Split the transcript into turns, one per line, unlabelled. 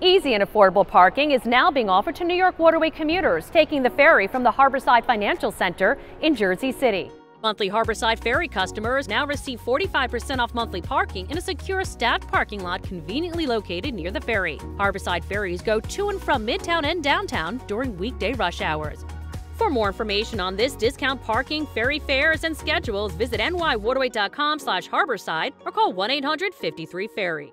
Easy and affordable parking is now being offered to New York Waterway commuters taking the ferry from the Harborside Financial Center in Jersey City.
Monthly Harborside Ferry customers now receive 45% off monthly parking in a secure staffed parking lot conveniently located near the ferry. Harborside ferries go to and from Midtown and downtown during weekday rush hours. For more information on this discount parking, ferry fares, and schedules, visit nywaterway.com slash harborside or call 1-800-53-FERRY.